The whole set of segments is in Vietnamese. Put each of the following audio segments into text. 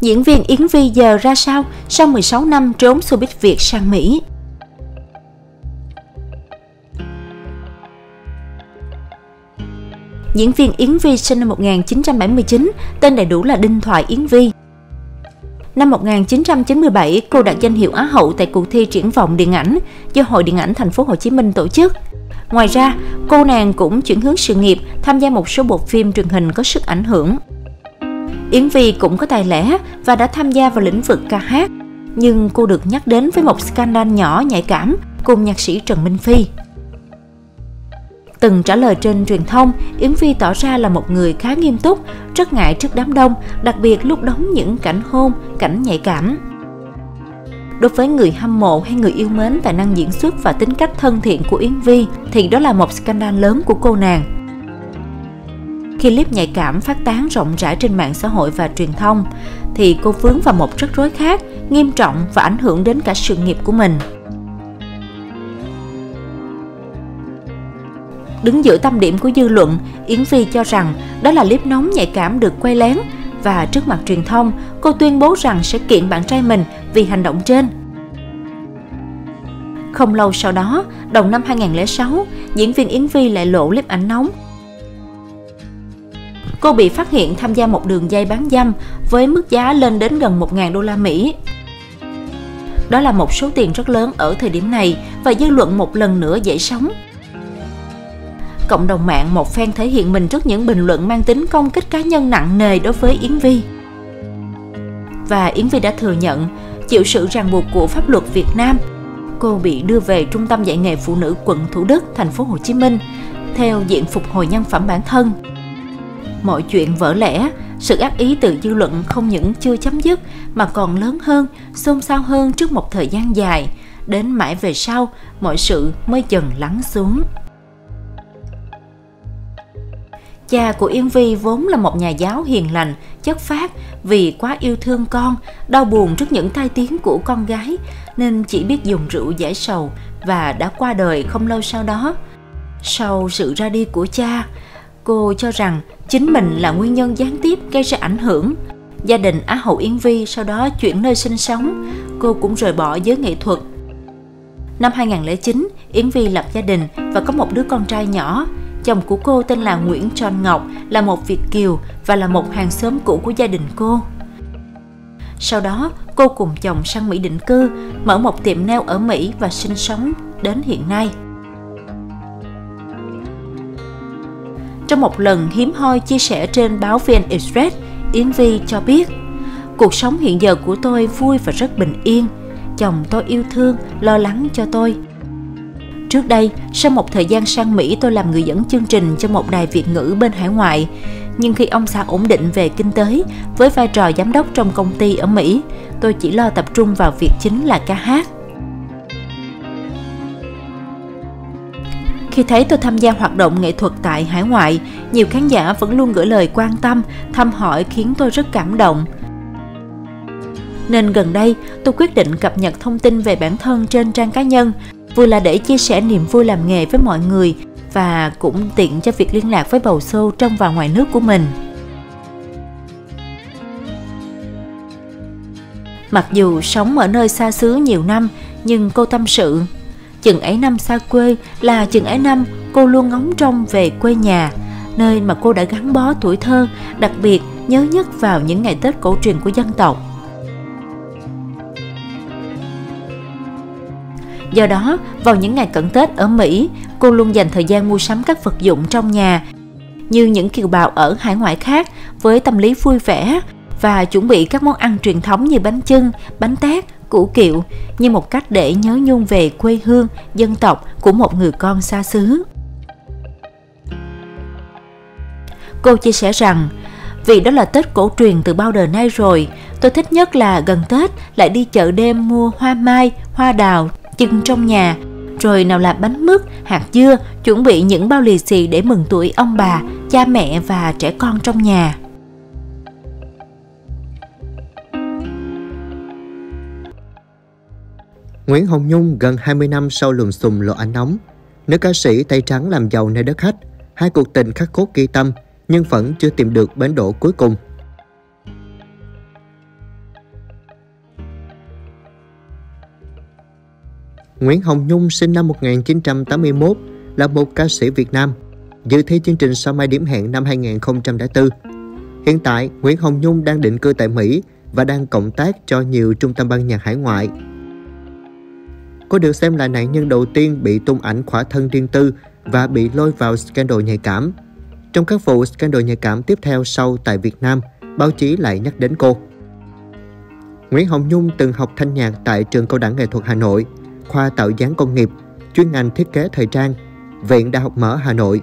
Diễn viên Yến Vi giờ ra sao sau 16 năm trốn showbiz Việt sang Mỹ? Diễn viên Yến Vi sinh năm 1979, tên đầy đủ là Đinh Thoại Yến Vi. Năm 1997, cô đạt danh hiệu Á hậu tại cuộc thi triển vọng điện ảnh do Hội Điện ảnh Thành phố Hồ Chí Minh tổ chức. Ngoài ra, cô nàng cũng chuyển hướng sự nghiệp, tham gia một số bộ phim truyền hình có sức ảnh hưởng. Yến Vi cũng có tài lẻ và đã tham gia vào lĩnh vực ca hát, nhưng cô được nhắc đến với một scandal nhỏ nhạy cảm cùng nhạc sĩ Trần Minh Phi. Từng trả lời trên truyền thông, Yến Phi tỏ ra là một người khá nghiêm túc, rất ngại trước đám đông, đặc biệt lúc đóng những cảnh hôn, cảnh nhạy cảm. Đối với người hâm mộ hay người yêu mến tài năng diễn xuất và tính cách thân thiện của Yến Vi thì đó là một scandal lớn của cô nàng. Khi clip nhạy cảm phát tán rộng rãi trên mạng xã hội và truyền thông thì cô vướng vào một rắc rối khác, nghiêm trọng và ảnh hưởng đến cả sự nghiệp của mình. Đứng giữa tâm điểm của dư luận, Yến Phi cho rằng đó là clip nóng nhạy cảm được quay lén và trước mặt truyền thông, cô tuyên bố rằng sẽ kiện bạn trai mình vì hành động trên. Không lâu sau đó, đầu năm 2006, diễn viên Yến Vi lại lộ clip ảnh nóng. Cô bị phát hiện tham gia một đường dây bán dâm với mức giá lên đến gần 1.000 đô la Mỹ. Đó là một số tiền rất lớn ở thời điểm này và dư luận một lần nữa dậy sóng cộng đồng mạng một phen thể hiện mình trước những bình luận mang tính công kích cá nhân nặng nề đối với Yến Vi. Và Yến Vi đã thừa nhận chịu sự ràng buộc của pháp luật Việt Nam. Cô bị đưa về Trung tâm dạy nghề phụ nữ quận Thủ Đức, thành phố Hồ Chí Minh theo diện phục hồi nhân phẩm bản thân. Mọi chuyện vỡ lẽ, sự ác ý từ dư luận không những chưa chấm dứt mà còn lớn hơn, xôn xao hơn trước một thời gian dài, đến mãi về sau mọi sự mới dần lắng xuống. Cha của Yên Vi vốn là một nhà giáo hiền lành, chất phát vì quá yêu thương con, đau buồn trước những tai tiếng của con gái nên chỉ biết dùng rượu giải sầu và đã qua đời không lâu sau đó. Sau sự ra đi của cha, cô cho rằng chính mình là nguyên nhân gián tiếp gây ra ảnh hưởng. Gia đình Á hậu yến Vi sau đó chuyển nơi sinh sống, cô cũng rời bỏ giới nghệ thuật. Năm 2009, Yến Vi lập gia đình và có một đứa con trai nhỏ. Chồng của cô tên là Nguyễn John Ngọc, là một Việt Kiều và là một hàng xóm cũ của gia đình cô. Sau đó, cô cùng chồng sang Mỹ định cư, mở một tiệm nail ở Mỹ và sinh sống đến hiện nay. Trong một lần hiếm hoi chia sẻ trên báo VN Express, Yến Vi cho biết Cuộc sống hiện giờ của tôi vui và rất bình yên. Chồng tôi yêu thương, lo lắng cho tôi. Trước đây, sau một thời gian sang Mỹ tôi làm người dẫn chương trình cho một đài Việt ngữ bên hải ngoại. Nhưng khi ông xã ổn định về kinh tế, với vai trò giám đốc trong công ty ở Mỹ, tôi chỉ lo tập trung vào việc chính là ca hát. Khi thấy tôi tham gia hoạt động nghệ thuật tại hải ngoại, nhiều khán giả vẫn luôn gửi lời quan tâm, thăm hỏi khiến tôi rất cảm động. Nên gần đây, tôi quyết định cập nhật thông tin về bản thân trên trang cá nhân, vừa là để chia sẻ niềm vui làm nghề với mọi người và cũng tiện cho việc liên lạc với bầu sâu trong và ngoài nước của mình. Mặc dù sống ở nơi xa xứ nhiều năm, nhưng cô tâm sự, chừng ấy năm xa quê là chừng ấy năm cô luôn ngóng trông về quê nhà, nơi mà cô đã gắn bó tuổi thơ, đặc biệt nhớ nhất vào những ngày Tết cổ truyền của dân tộc. Do đó, vào những ngày cận Tết ở Mỹ, cô luôn dành thời gian mua sắm các vật dụng trong nhà như những kiều bào ở hải ngoại khác với tâm lý vui vẻ và chuẩn bị các món ăn truyền thống như bánh chưng, bánh tét, cũ kiệu như một cách để nhớ nhung về quê hương, dân tộc của một người con xa xứ. Cô chia sẻ rằng, vì đó là Tết cổ truyền từ bao đời nay rồi, tôi thích nhất là gần Tết lại đi chợ đêm mua hoa mai, hoa đào, chưng trong nhà, rồi nào là bánh mứt, hạt dưa, chuẩn bị những bao lì xì để mừng tuổi ông bà, cha mẹ và trẻ con trong nhà. Nguyễn Hồng Nhung gần 20 năm sau lùm xùm lộ ánh nóng. Nữ ca sĩ tay trắng làm giàu nơi đất khách, hai cuộc tình khắc cốt ghi tâm nhưng vẫn chưa tìm được bến đổ cuối cùng. Nguyễn Hồng Nhung sinh năm 1981 là một ca sĩ Việt Nam, dự thi chương trình Sao Mai Điểm Hẹn năm 2004. Hiện tại, Nguyễn Hồng Nhung đang định cư tại Mỹ và đang cộng tác cho nhiều trung tâm ban nhạc hải ngoại Cô được xem là nạn nhân đầu tiên bị tung ảnh khỏa thân riêng tư và bị lôi vào scandal nhạy cảm. Trong các vụ scandal nhạy cảm tiếp theo sau tại Việt Nam, báo chí lại nhắc đến cô. Nguyễn Hồng Nhung từng học thanh nhạc tại trường Cao đẳng Nghệ thuật Hà Nội, khoa tạo dáng công nghiệp, chuyên ngành thiết kế thời trang, Viện Đại học Mở Hà Nội.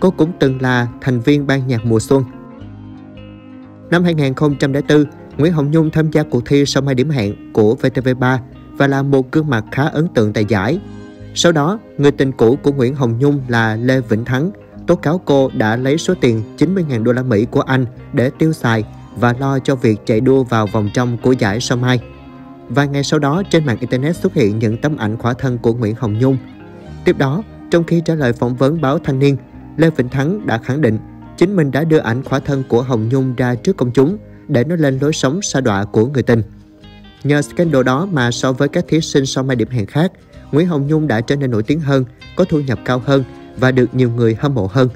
Cô cũng từng là thành viên ban nhạc mùa xuân. Năm 2004, Nguyễn Hồng Nhung tham gia cuộc thi Sau Mai Điểm Hẹn của VTV3 và là một gương mặt khá ấn tượng tại giải. Sau đó, người tình cũ của Nguyễn Hồng Nhung là Lê Vĩnh Thắng tố cáo cô đã lấy số tiền 90.000 đô la Mỹ của anh để tiêu xài và lo cho việc chạy đua vào vòng trong của giải sau Mai. Vài ngày sau đó, trên mạng Internet xuất hiện những tấm ảnh khỏa thân của Nguyễn Hồng Nhung. Tiếp đó, trong khi trả lời phỏng vấn báo Thanh niên, Lê Vĩnh Thắng đã khẳng định chính mình đã đưa ảnh khỏa thân của Hồng Nhung ra trước công chúng để nói lên lối sống xa đọa của người tình. Nhờ scandal đó mà so với các thí sinh sau mai điểm hẹn khác, Nguyễn Hồng Nhung đã trở nên nổi tiếng hơn, có thu nhập cao hơn và được nhiều người hâm mộ hơn.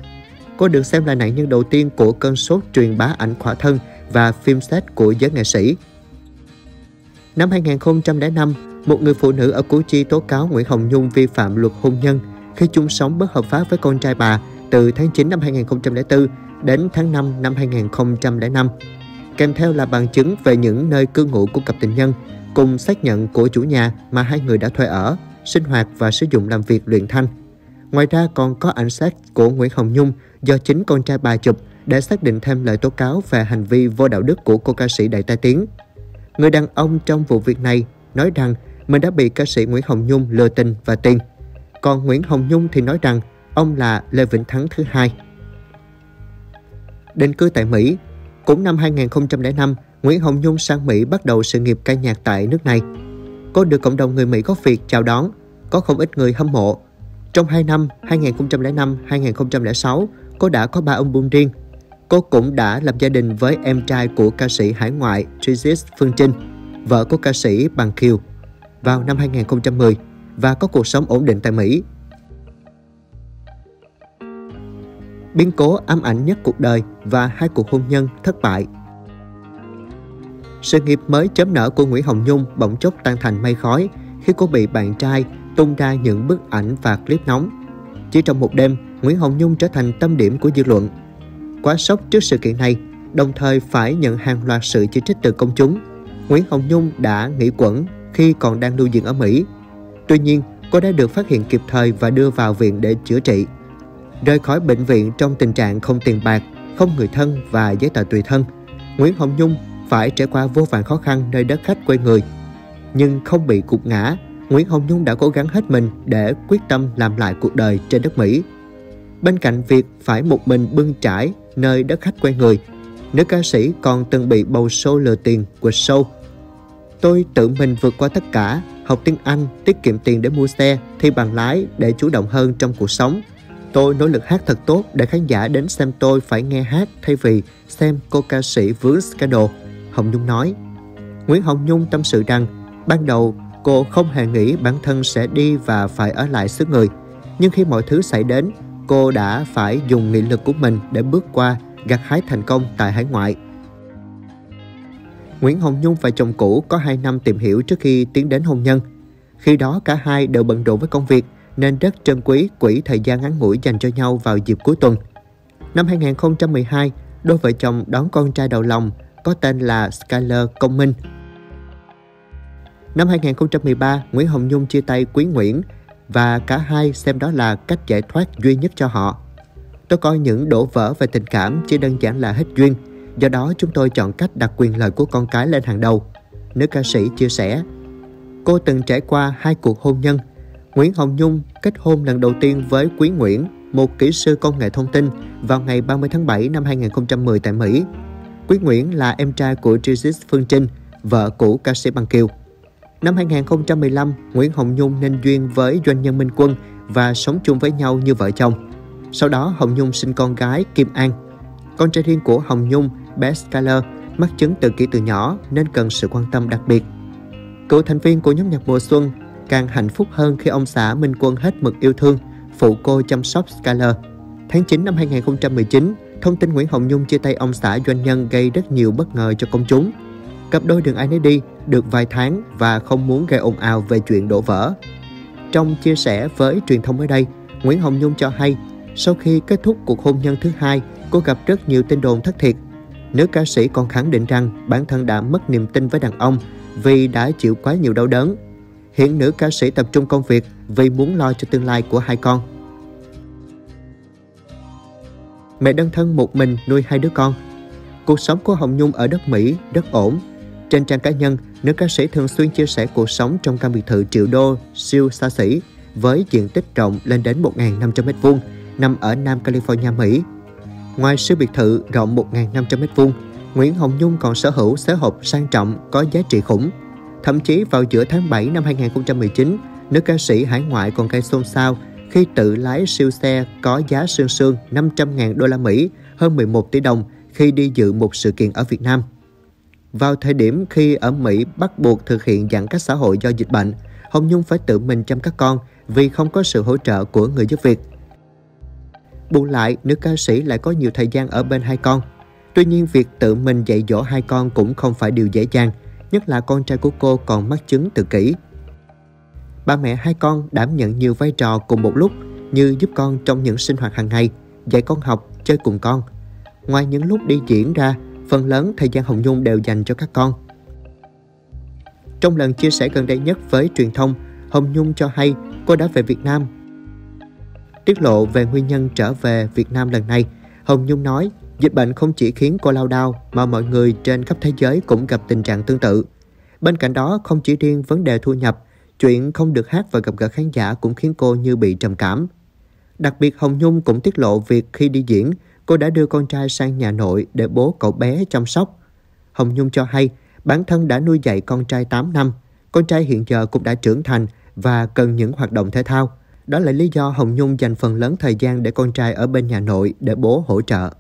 Cô được xem là nạn nhân đầu tiên của cơn sốt truyền bá ảnh khỏa thân và phim set của giới nghệ sĩ. Năm 2005, một người phụ nữ ở Củ Chi tố cáo Nguyễn Hồng Nhung vi phạm luật hôn nhân khi chung sống bất hợp pháp với con trai bà từ tháng 9 năm 2004 đến tháng 5 năm 2005 kèm theo là bằng chứng về những nơi cư ngụ của cặp tình nhân, cùng xác nhận của chủ nhà mà hai người đã thuê ở, sinh hoạt và sử dụng làm việc luyện thanh. Ngoài ra còn có ảnh sát của Nguyễn Hồng Nhung do chính con trai bà chụp để xác định thêm lời tố cáo về hành vi vô đạo đức của cô ca sĩ đại tai tiếng. Người đàn ông trong vụ việc này nói rằng mình đã bị ca sĩ Nguyễn Hồng Nhung lừa tình và tiền. Còn Nguyễn Hồng Nhung thì nói rằng ông là Lê Vĩnh Thắng thứ hai. Định cư tại Mỹ, cũng năm 2005, Nguyễn Hồng Nhung sang Mỹ bắt đầu sự nghiệp ca nhạc tại nước này. Cô được cộng đồng người Mỹ gốc Việt chào đón, có không ít người hâm mộ. Trong 2 năm 2005-2006, cô đã có ba album riêng. Cô cũng đã lập gia đình với em trai của ca sĩ hải ngoại Trisis Phương Trinh, vợ của ca sĩ Bằng Kiều, vào năm 2010 và có cuộc sống ổn định tại Mỹ. Biến cố ám ảnh nhất cuộc đời và hai cuộc hôn nhân thất bại. Sự nghiệp mới chấm nở của Nguyễn Hồng Nhung bỗng chốc tan thành mây khói khi cô bị bạn trai tung ra những bức ảnh và clip nóng. Chỉ trong một đêm, Nguyễn Hồng Nhung trở thành tâm điểm của dư luận. Quá sốc trước sự kiện này, đồng thời phải nhận hàng loạt sự chỉ trích từ công chúng. Nguyễn Hồng Nhung đã nghỉ quẩn khi còn đang lưu diễn ở Mỹ. Tuy nhiên, cô đã được phát hiện kịp thời và đưa vào viện để chữa trị rời khỏi bệnh viện trong tình trạng không tiền bạc, không người thân và giấy tờ tùy thân. Nguyễn Hồng Nhung phải trải qua vô vàn khó khăn nơi đất khách quê người. Nhưng không bị cục ngã, Nguyễn Hồng Nhung đã cố gắng hết mình để quyết tâm làm lại cuộc đời trên đất Mỹ. Bên cạnh việc phải một mình bưng trải nơi đất khách quê người, nữ ca sĩ còn từng bị bầu show lừa tiền của show. Tôi tự mình vượt qua tất cả, học tiếng Anh, tiết kiệm tiền để mua xe, thi bằng lái để chủ động hơn trong cuộc sống. Tôi nỗ lực hát thật tốt để khán giả đến xem tôi phải nghe hát thay vì xem cô ca sĩ vướng scandal, Hồng Nhung nói. Nguyễn Hồng Nhung tâm sự rằng ban đầu cô không hề nghĩ bản thân sẽ đi và phải ở lại xứ người. Nhưng khi mọi thứ xảy đến, cô đã phải dùng nghị lực của mình để bước qua gặt hái thành công tại hải ngoại. Nguyễn Hồng Nhung và chồng cũ có 2 năm tìm hiểu trước khi tiến đến hôn nhân. Khi đó cả hai đều bận rộn với công việc nên rất trân quý quỹ thời gian ngắn ngủi dành cho nhau vào dịp cuối tuần. Năm 2012, đôi vợ chồng đón con trai đầu lòng có tên là Skyler Công Minh. Năm 2013, Nguyễn Hồng Nhung chia tay Quý Nguyễn và cả hai xem đó là cách giải thoát duy nhất cho họ. Tôi coi những đổ vỡ về tình cảm chỉ đơn giản là hết duyên, do đó chúng tôi chọn cách đặt quyền lợi của con cái lên hàng đầu. Nữ ca sĩ chia sẻ, cô từng trải qua hai cuộc hôn nhân Nguyễn Hồng Nhung kết hôn lần đầu tiên với Quý Nguyễn, một kỹ sư công nghệ thông tin, vào ngày 30 tháng 7 năm 2010 tại Mỹ. Quý Nguyễn là em trai của Jesus Phương Trinh, vợ cũ ca sĩ Bằng Kiều. Năm 2015, Nguyễn Hồng Nhung nên duyên với doanh nhân Minh Quân và sống chung với nhau như vợ chồng. Sau đó, Hồng Nhung sinh con gái Kim An. Con trai riêng của Hồng Nhung, bé Skyler, mắc chứng tự kỷ từ nhỏ nên cần sự quan tâm đặc biệt. Cựu thành viên của nhóm nhạc mùa xuân càng hạnh phúc hơn khi ông xã Minh Quân hết mực yêu thương, phụ cô chăm sóc Skyler. Tháng 9 năm 2019, thông tin Nguyễn Hồng Nhung chia tay ông xã doanh nhân gây rất nhiều bất ngờ cho công chúng. Cặp đôi đường ai nấy đi được vài tháng và không muốn gây ồn ào về chuyện đổ vỡ. Trong chia sẻ với truyền thông mới đây, Nguyễn Hồng Nhung cho hay sau khi kết thúc cuộc hôn nhân thứ hai, cô gặp rất nhiều tin đồn thất thiệt. Nữ ca sĩ còn khẳng định rằng bản thân đã mất niềm tin với đàn ông vì đã chịu quá nhiều đau đớn. Hiện nữ ca sĩ tập trung công việc vì muốn lo cho tương lai của hai con. Mẹ đơn thân một mình nuôi hai đứa con. Cuộc sống của Hồng Nhung ở đất Mỹ rất ổn. Trên trang cá nhân, nữ ca sĩ thường xuyên chia sẻ cuộc sống trong căn biệt thự triệu đô siêu xa xỉ với diện tích rộng lên đến 1.500m2 nằm ở Nam California, Mỹ. Ngoài siêu biệt thự rộng 1.500m2, Nguyễn Hồng Nhung còn sở hữu xế hộp sang trọng có giá trị khủng. Thậm chí vào giữa tháng 7 năm 2019, nữ ca sĩ hải ngoại còn gây xôn xao khi tự lái siêu xe có giá sương sương 500.000 đô la Mỹ, hơn 11 tỷ đồng khi đi dự một sự kiện ở Việt Nam. Vào thời điểm khi ở Mỹ bắt buộc thực hiện giãn cách xã hội do dịch bệnh, Hồng Nhung phải tự mình chăm các con vì không có sự hỗ trợ của người giúp việc. Bù lại, nữ ca sĩ lại có nhiều thời gian ở bên hai con. Tuy nhiên, việc tự mình dạy dỗ hai con cũng không phải điều dễ dàng, nhất là con trai của cô còn mắc chứng tự kỷ. Ba mẹ hai con đảm nhận nhiều vai trò cùng một lúc như giúp con trong những sinh hoạt hàng ngày, dạy con học, chơi cùng con. Ngoài những lúc đi diễn ra, phần lớn thời gian Hồng Nhung đều dành cho các con. Trong lần chia sẻ gần đây nhất với truyền thông, Hồng Nhung cho hay cô đã về Việt Nam Tiết lộ về nguyên nhân trở về Việt Nam lần này, Hồng Nhung nói dịch bệnh không chỉ khiến cô lao đao mà mọi người trên khắp thế giới cũng gặp tình trạng tương tự. Bên cạnh đó, không chỉ riêng vấn đề thu nhập, chuyện không được hát và gặp gỡ khán giả cũng khiến cô như bị trầm cảm. Đặc biệt Hồng Nhung cũng tiết lộ việc khi đi diễn, cô đã đưa con trai sang nhà nội để bố cậu bé chăm sóc. Hồng Nhung cho hay bản thân đã nuôi dạy con trai 8 năm, con trai hiện giờ cũng đã trưởng thành và cần những hoạt động thể thao. Đó là lý do Hồng Nhung dành phần lớn thời gian để con trai ở bên nhà nội để bố hỗ trợ.